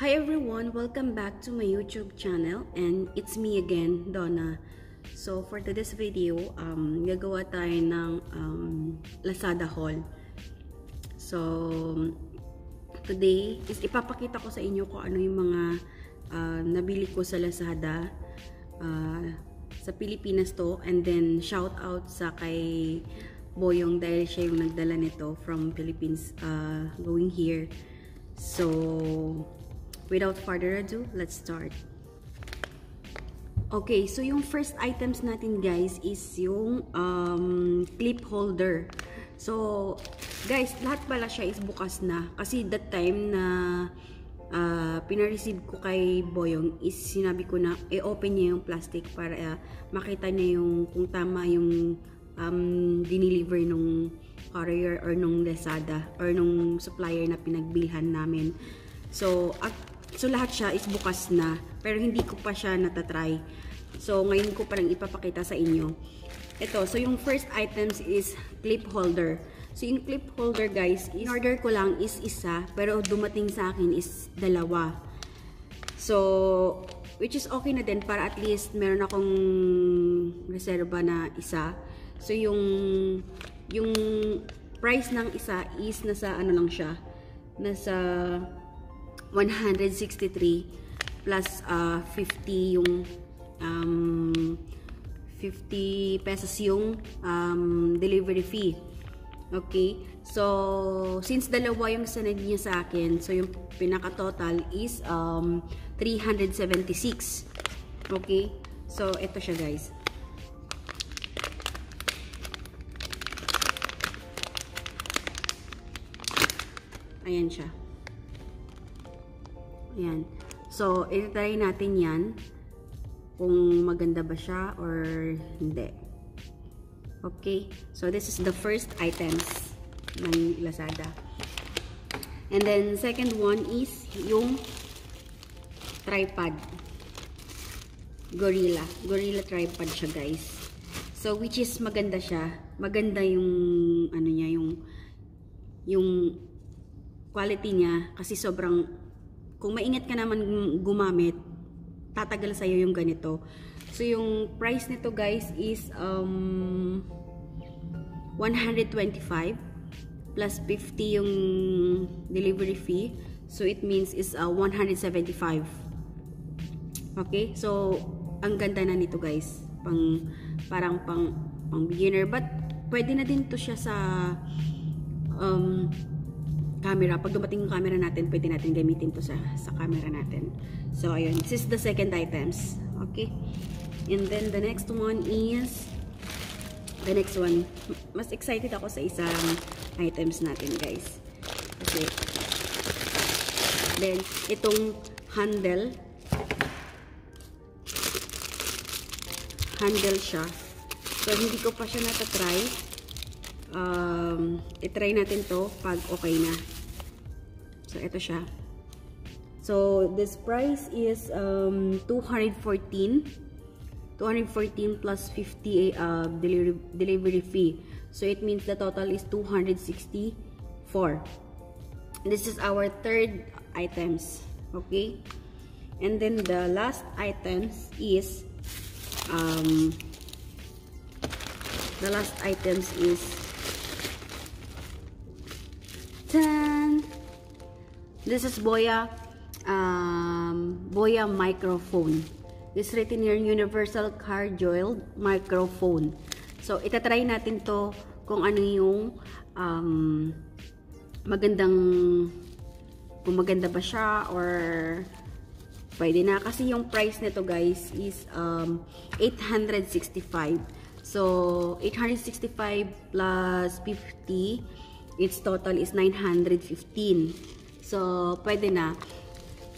Hi everyone! Welcome back to my YouTube channel and it's me again, Donna. So for today's video, um, gagawa tayo ng um, Lazada haul. So today is ipapakita ko sa inyo kung ano yung mga uh, nabili ko sa Lazada. Uh, sa Pilipinas to and then shout out sa kay Boyong dahil siya yung nagdala nito from Philippines uh, going here. So, without further ado, let's start. Okay, so yung first items natin guys is yung um, clip holder. So, guys, lahat pala siya is bukas na. Kasi that time na uh, pinareceive ko kay Boyong is sinabi ko na i-open niya yung plastic para uh, makita niya yung kung tama yung um, dineliver nung courier or nung Lazada or nung supplier na pinagbilhan namin. So, at, so lahat siya is bukas na pero hindi ko pa siya natatry. So, ngayon ko pa lang ipapakita sa inyo. Ito, so yung first items is clip holder. So, yung clip holder guys, in order ko lang is isa, pero dumating sa akin is dalawa. So, which is okay na din para at least meron akong reserva na isa. So, yung, yung price ng isa is nasa ano lang siya, nasa 163 plus uh, 50 yung um, 50 pesos yung um, delivery fee. Okay? So, since dalawa yung sanad niya sa akin, so yung pinaka-total is um, 376. Okay? So, ito siya guys. Ayan siya. Ayan. So, i-try natin yan kung maganda ba siya or hindi. Okay? So, this is the first items ng Lazada. And then, second one is yung tripod. Gorilla. Gorilla tripod siya, guys. So, which is maganda siya. Maganda yung, ano niya, yung, yung quality niya kasi sobrang kung maingat ka naman gumamit tatagal sa'yo yung ganito. So yung price nito guys is um, 125 plus 50 yung delivery fee. So it means is uh, 175 okay? So ang ganda na nito guys. Pang parang pang, pang beginner. But pwede na din to siya sa um, camera. Pag dumating yung camera natin, pwede natin gamitin to sa, sa camera natin. So, ayun. This is the second items. Okay? And then, the next one is the next one. Mas excited ako sa isang items natin, guys. Okay. Then, itong handle. Handle siya. So, hindi ko pa siya natatry um, itry natin to pag okay na. So, ito siya. So, this price is um, 214. 214 plus 50 uh, delivery, delivery fee. So, it means the total is 264. This is our third items. Okay? And then the last items is um, the last items is Tan! This is Boya um, Boya microphone. This written here, Universal Cardioid microphone. So, itatry natin to kung ano yung um, magandang kung maganda ba siya or pwede na. Kasi yung price nito guys is um, 865. So, 865 plus 50 its total is 915. So, pwede na.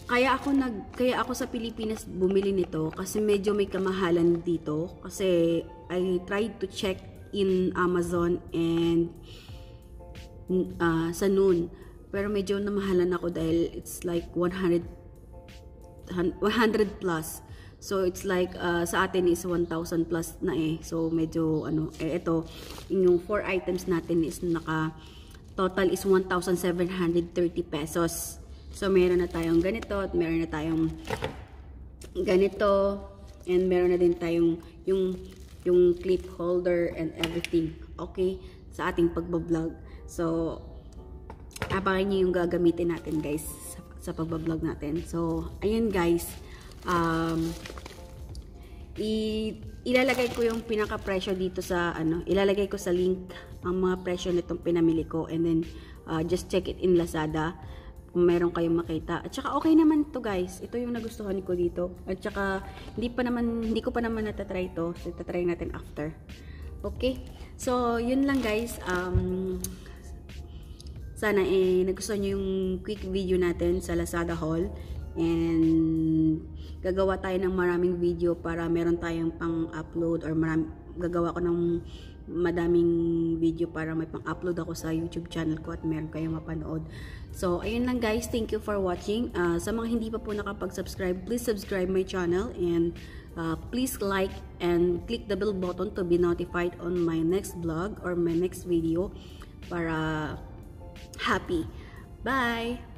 Kaya ako nag kaya ako sa Pilipinas bumili nito kasi medyo may kamahalan dito kasi I tried to check in Amazon and uh, sa noon pero medyo namahalan ako dahil it's like 100 100 plus. So it's like uh, sa atin is 1,000 plus na eh. So medyo ano eh ito yung four items natin is naka Total is 1,730 pesos. So, meron na tayong ganito at meron na tayong ganito and meron na din tayong yung yung clip holder and everything. Okay? Sa ating pagbablog. So, abangan niyo yung gagamitin natin guys sa, sa pagbablog natin. So, ayun guys. Um, i ilalagay ko yung pinaka presyo dito sa ano, ilalagay ko sa link ang mga presyo nitong pinamili ko and then uh, just check it in Lazada kung meron kayong makita. At saka okay naman to guys. Ito yung nagustuhan ko dito. At saka hindi pa naman hindi ko pa naman natatry to. So itatry natin after. Okay? So, yun lang guys. Um, sana eh nagustuhan niyo yung quick video natin sa Lazada haul and gagawa tayo ng maraming video para meron tayong pang-upload or marami, gagawa ko ng madaming video para may pang-upload ako sa YouTube channel ko at meron kayong mapanood. So, ayun lang guys. Thank you for watching. Uh, sa mga hindi pa po nakapag-subscribe, please subscribe my channel and uh, please like and click the bell button to be notified on my next vlog or my next video para happy. Bye!